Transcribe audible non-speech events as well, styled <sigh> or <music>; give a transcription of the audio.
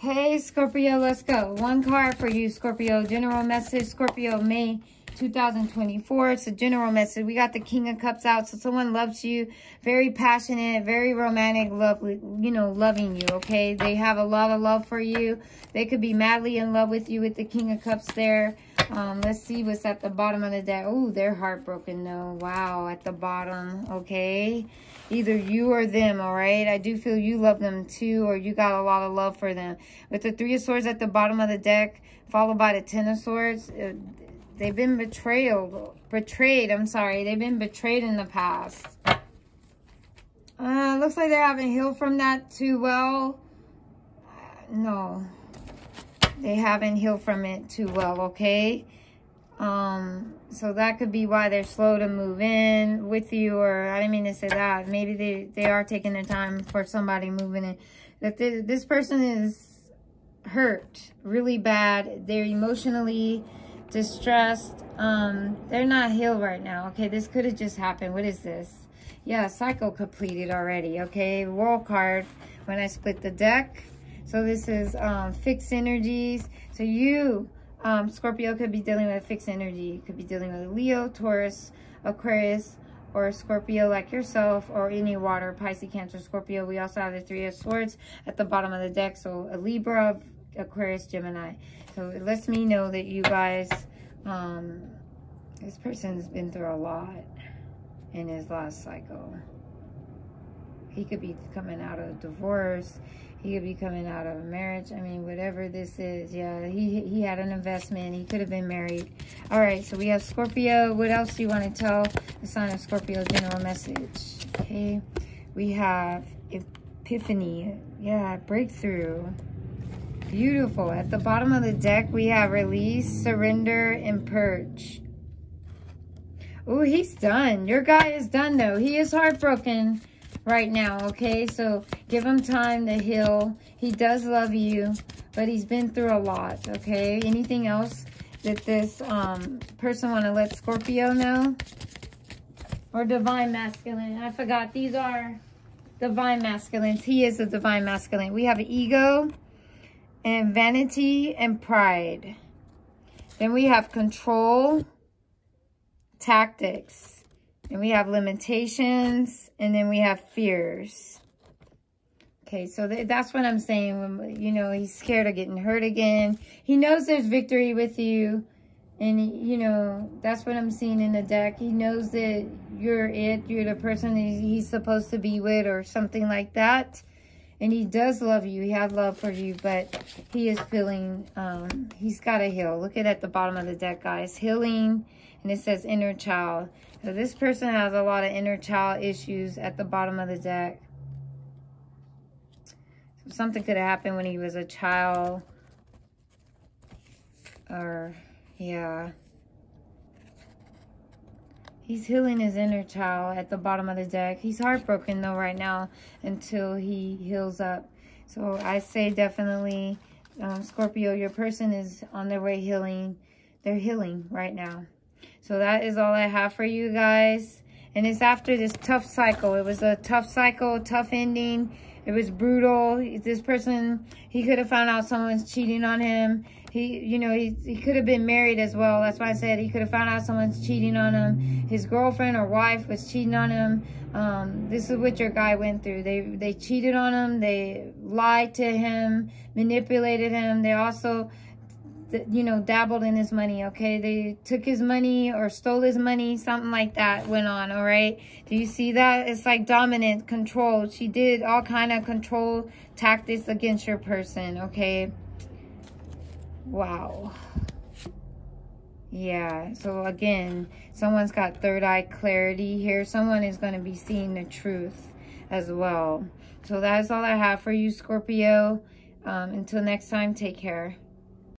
Hey, Scorpio, let's go. One card for you, Scorpio. General message, Scorpio, May 2024. It's a general message. We got the King of Cups out. So someone loves you. Very passionate, very romantic, lovely, you know, loving you, okay? They have a lot of love for you. They could be madly in love with you with the King of Cups there. <laughs> Um, let's see what's at the bottom of the deck. Oh, they're heartbroken though. Wow, at the bottom, okay? Either you or them, all right? I do feel you love them too, or you got a lot of love for them. With the Three of Swords at the bottom of the deck, followed by the Ten of Swords, uh, They've been betrayed. Betrayed, I'm sorry. They've been betrayed in the past. Uh, looks like they haven't healed from that too well. no. They haven't healed from it too well, okay? Um, so that could be why they're slow to move in with you, or I didn't mean to say that. Maybe they, they are taking their time for somebody moving in. That this, this person is hurt really bad. They're emotionally distressed. Um, they're not healed right now. Okay, this could have just happened. What is this? Yeah, cycle completed already. Okay, world card when I split the deck. So this is um, fixed energies. So you, um, Scorpio, could be dealing with fixed energy. could be dealing with Leo, Taurus, Aquarius, or Scorpio like yourself, or any water, Pisces, Cancer, Scorpio. We also have the Three of Swords at the bottom of the deck. So a Libra, Aquarius, Gemini. So it lets me know that you guys, um, this person's been through a lot in his last cycle. He could be coming out of a divorce. He could be coming out of a marriage. I mean, whatever this is. Yeah, he, he had an investment. He could have been married. All right, so we have Scorpio. What else do you want to tell the sign of Scorpio general message? Okay, we have Epiphany. Yeah, breakthrough. Beautiful. At the bottom of the deck, we have release, surrender, and purge. Oh, he's done. Your guy is done, though. He is heartbroken right now, okay? So give him time to heal. He does love you, but he's been through a lot, okay? Anything else that this um, person want to let Scorpio know? Or Divine Masculine. I forgot. These are Divine Masculines. He is a Divine Masculine. We have ego and vanity and pride. Then we have control, tactics, and we have limitations, and then we have fears. Okay, so th that's what I'm saying. You know, he's scared of getting hurt again. He knows there's victory with you. And, you know, that's what I'm seeing in the deck. He knows that you're it. You're the person he's supposed to be with or something like that. And he does love you. He has love for you, but he is feeling, um, he's got to heal. Look at at the bottom of the deck, guys. Healing, and it says inner child. So this person has a lot of inner child issues at the bottom of the deck. So something could have happened when he was a child. Or, yeah. He's healing his inner child at the bottom of the deck. He's heartbroken though right now until he heals up. So I say definitely, um, Scorpio, your person is on their way healing. They're healing right now. So that is all I have for you guys. And it's after this tough cycle. It was a tough cycle, tough ending. It was brutal. This person, he could have found out someone's cheating on him. He, you know, he, he could have been married as well. That's why I said he could have found out someone's cheating on him. His girlfriend or wife was cheating on him. Um, this is what your guy went through. They, they cheated on him. They lied to him, manipulated him. They also you know, dabbled in his money, okay? They took his money or stole his money, something like that went on, all right? Do you see that? It's like dominant control. She did all kind of control tactics against your person, okay? Wow. Yeah, so again, someone's got third eye clarity here. Someone is going to be seeing the truth as well. So that is all I have for you, Scorpio. Um, until next time, take care.